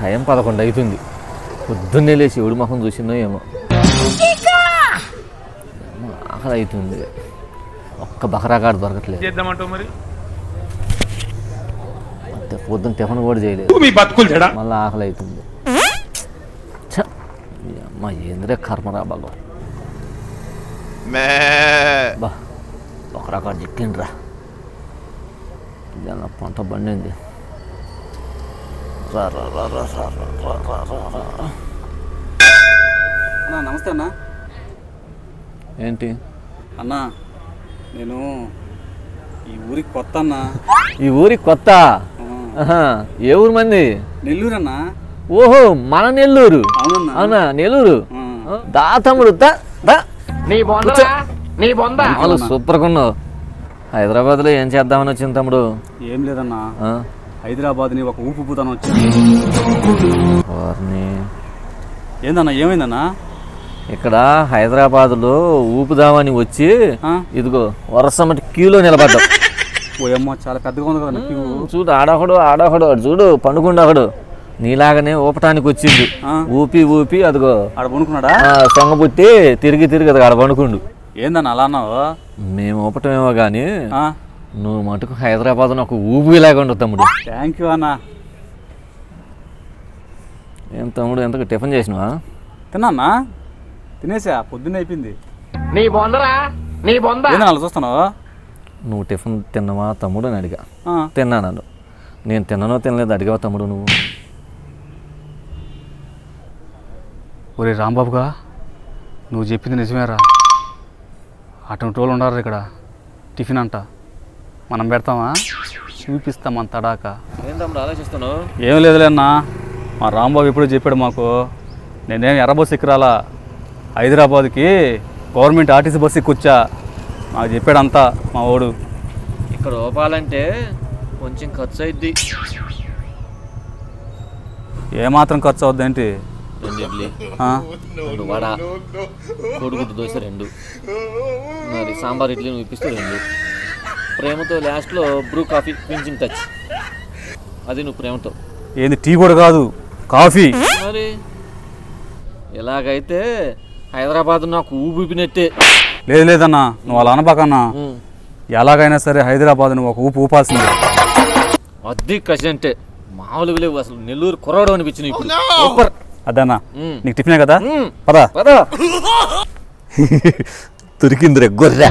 Time పదకొండు అవుతుంది పొద్దున్నే లేచి ఎవడి ముఖం చూసిందో ఏమో. ఆకలి అవుతుంది ఒక్క బకరాగాడు దొరకట్లేదు. చేద్దామంటావు మరి? అంతే పొద్దున్న టిఫిన్ కూడా చేయలేదు. మళ్ళీ ఆకలి అవుతుంది అమ్మ ఏంద్రే కర్మరా బాగా బా ఒక రకాడు చిక్కిండ్రా పంట బండింది అన్నా నమస్తే అన్నా. ఏంటి? అన్నా నేను ఈ ఊరికి కొత్త అన్నా. ఈ ఊరికి కొత్త? ఆహా, ఏ ఊరు మంది? నెల్లూరు అన్నా. ఓహో మన నెల్లూరు. అవునన్నా. అవునా నెల్లూరు? ఆ, దా తమ్ముడు దా దా. నీ బొందా నీ బొందా. మామూలు సూపర్గా ఉన్నావు. హైదరాబాద్లో ఏం చేద్దామని వచ్చింది తమ్ముడు? ఏం లేదన్నా. ఆ? హైదరాబాద్ని ఒక ఊపు పూతను వచ్చింది వారిని ఏందన్నా ఏమైందన్నా? ఇక్కడ హైదరాబాద్లో ఊపుదామని వచ్చి ఆ? ఇదిగో వరసమ్మటి క్యూలో నిలబడ్డావు ఓ అమ్మ చాలా పెద్దగా ఉంది కదా క్యూ. చూడు ఆడొకడు ఆడొకడు అటు చూడు పండుకుండొకడు. నీలాగనే ఊపటానికి వచ్చింది ఆ. ఊపి ఊపి అదిగో. ఆడ పనుకున్నాడా ఆ, సొంగబుట్టి తిరిగి తిరిగి అది ఆడ పండుకుండు. ఏందన్నా అలా అన్నావు? మేము ఊపటమేమో కానీ ఆ, నువ్వు మటుకు హైదరాబాద్ ఒక ఊపిలాగా ఉండవు తమ్ముడు. థ్యాంక్ యూ అన్నా. ఏం తమ్ముడు ఎంతకు టిఫిన్ చేసినావా? తిన్నా తినేసా పొద్దున్న అయిపోయింది. నీ బొందరా? నీ బొందా? ఏందన్నా అలా చూస్తున్నావు? నువ్వు టిఫిన్ తిన్నావా తమ్ముడు అని అడిగా. తిన్నాను నేను తిన్నానో తినలేదు అడిగావా తమ్ముడు నువ్వు? ఒరే రాంబాబుగా నువ్వు చెప్పింది నిజమేరా. అటువంటి వాళ్ళు ఉన్నారు ఇక్కడ. టిఫిన్ అంట. మనం పెడతామా? చూపిస్తాం మన తడాక. ఆలోచిస్తున్నావు? ఏం లేదులే అన్న. మా రాంబాబు ఎప్పుడో చెప్పాడు మాకు నేనేం ఎర్ర బస్సు ఎక్కిరాలా? హైదరాబాద్కి గవర్నమెంట్ ఆర్టీసీ బస్సు ఎక్కొచ్చా? మాకు చెప్పాడు అంతా మా వాడు. ఇక్కడ ఊపాలంటే కొంచెం ఖర్చు అయింది ఏమాత్రం ఖర్చు రెండు ఇడ్లీ ఆ? రెండు వడ కోడిగుడ్డు దోశ రెండు. మరి సాంబార్ ఇడ్లీ నువ్వు ఇప్పిస్తే రెండు. ప్రేమతో లాస్ట్లో బ్రూ కాఫీ ఫినిషింగ్ టచ్. అది నువ్వు ప్రేమతో. ఏంది టీ కూడా కాదు కాఫీ. మరి? ఎలాగైతే హైదరాబాద్ నాకు ఊపినట్టే లేదు లేదన్నా నువ్వు అలా అనబాకన్నా. ఎలాగైనా సరే హైదరాబాద్ నువ్వు ఒక ఊపు ఊపాల్సిందే. అది కసి అంటే మామూలుగా లేవు అసలు నెల్లూరు కుర్రాడు అనిపించింది ఇప్పుడు. సూపర్ అదేనా ఉమ్. నీకు టిఫినే కదా. పదా. పద. దొరికిందిరే గొర్రె.